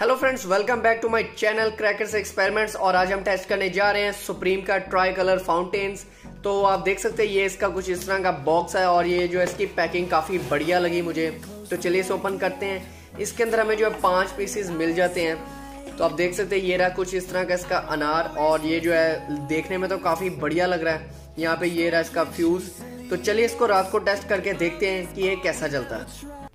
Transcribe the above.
Hello friends welcome back to my channel crackers experiments और आज हम टेस्ट करने जा रहे हैं सुप्रीम का ट्राई कलर फाउंटेन्स तो आप देख सकते हैं, ये इसका कुछ इस तरह का बॉक्स है और ये जो है इसकी पैकिंग काफ़ी बढ़िया लगी मुझे। तो चलिए इसे ओपन करते हैं। इसके अंदर हमें जो है पाँच पीसेस मिल जाते हैं। तो आप देख सकते हैं, ये रहा कुछ इस तरह का इसका अनार और ये जो है देखने में तो काफ़ी बढ़िया लग रहा है। यहाँ पे ये रहा इसका फ्यूज़ तो चलिए इसको रात को टेस्ट करके देखते हैं कि ये कैसा चलता है।